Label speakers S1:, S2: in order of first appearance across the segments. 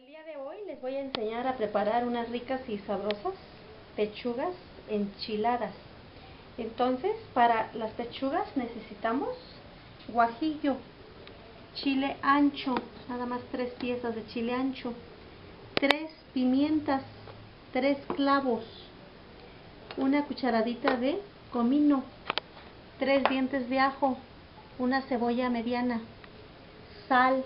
S1: El día de hoy les voy a enseñar a preparar unas ricas y sabrosas pechugas enchiladas. Entonces, para las pechugas necesitamos guajillo, chile ancho, nada más tres piezas de chile ancho, tres pimientas, tres clavos, una cucharadita de comino, tres dientes de ajo, una cebolla mediana, sal,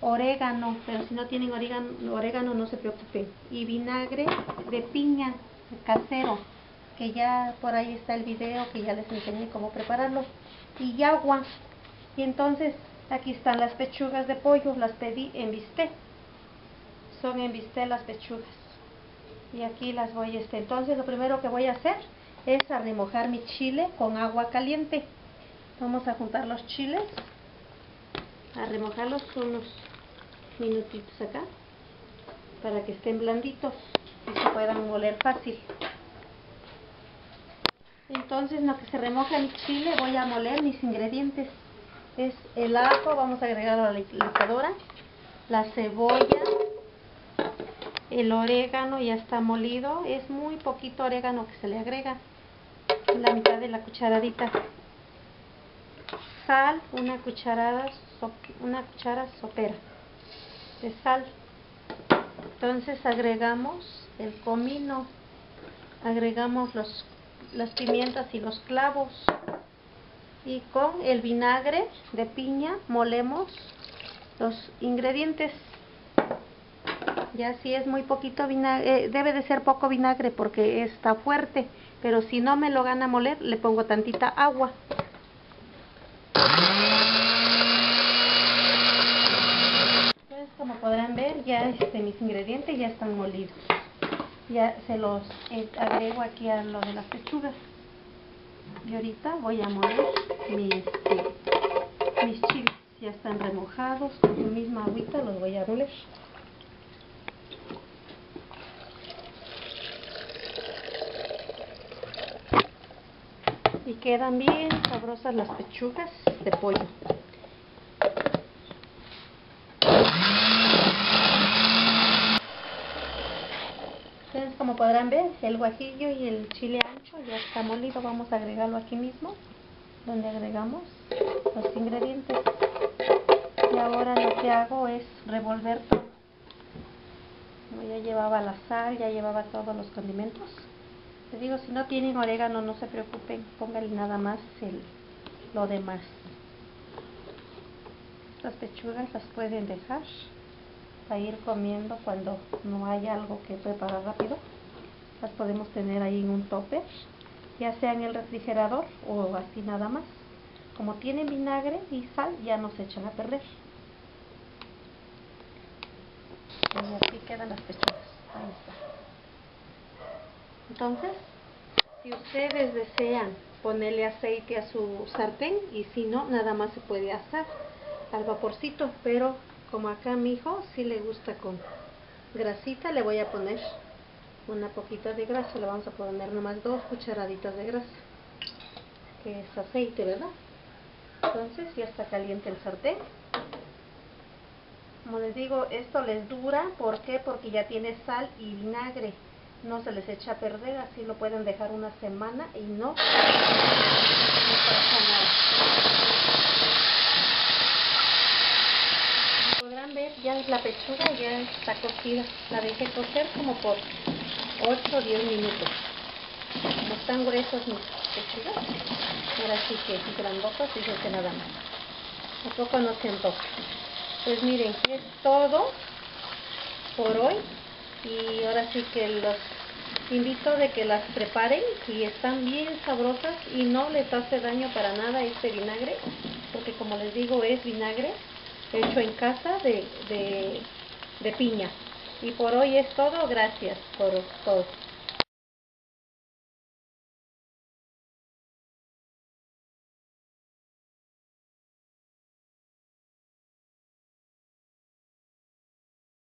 S1: orégano, pero si no tienen orégano, orégano no se preocupen, y vinagre de piña casero, que ya por ahí está el video que ya les enseñé cómo prepararlo, y agua. Y entonces aquí están las pechugas de pollo, las pedí en bisté, son en las pechugas. Y aquí las voy, este, entonces lo primero que voy a hacer es a remojar mi chile con agua caliente. Vamos a juntar los chiles, a remojarlos unos minutitos acá, para que estén blanditos y se puedan moler fácil. Entonces, lo que se remoja mi chile, voy a moler mis ingredientes. Es el ajo, vamos a agregar a la licuadora, la cebolla, el orégano ya está molido, es muy poquito orégano que se le agrega, la mitad de la cucharadita. Sal, una cucharada, una cuchara sopera de sal. Entonces agregamos el comino, agregamos los, las pimientas y los clavos y con el vinagre de piña molemos los ingredientes. Ya si es muy poquito vinagre, eh, debe de ser poco vinagre porque está fuerte, pero si no me lo gana moler, le pongo tantita agua. Entonces, como podrán ver, ya este, mis ingredientes ya están molidos. Ya se los eh, agrego aquí a lo de las pechugas. Y ahorita voy a moler mis, este, mis chiles. Ya están remojados, con su misma agüita los voy a moler. y quedan bien sabrosas las pechugas de pollo. Entonces como podrán ver el guajillo y el chile ancho ya está molido, vamos a agregarlo aquí mismo donde agregamos los ingredientes y ahora lo que hago es revolver todo ya llevaba la sal, ya llevaba todos los condimentos les digo, si no tienen orégano, no se preocupen, pónganle nada más lo demás. Estas pechugas las pueden dejar para ir comiendo cuando no hay algo que preparar rápido. Las podemos tener ahí en un topper, ya sea en el refrigerador o así nada más. Como tienen vinagre y sal, ya no se echan a perder. Y así quedan las pechugas. Ahí está. Entonces, si ustedes desean ponerle aceite a su sartén y si no, nada más se puede asar al vaporcito, pero como acá mi hijo sí le gusta con grasita, le voy a poner una poquita de grasa, le vamos a poner nomás dos cucharaditas de grasa, que es aceite, ¿verdad? Entonces ya está caliente el sartén. Como les digo, esto les dura, ¿por qué? Porque ya tiene sal y vinagre no se les echa a perder, así lo pueden dejar una semana y no, pasa nada. Como podrán ver, ya la pechuga ya está cocida. La dejé cocer como por 8 o 10 minutos. Como están gruesos mis pechugas, ahora sí que grandotas, que nada más. Tampoco no se antoja. Pues miren, es todo por hoy y ahora sí que los invito de que las preparen y están bien sabrosas y no les hace daño para nada este vinagre porque como les digo es vinagre hecho en casa de, de piña y por hoy es todo, gracias por todo.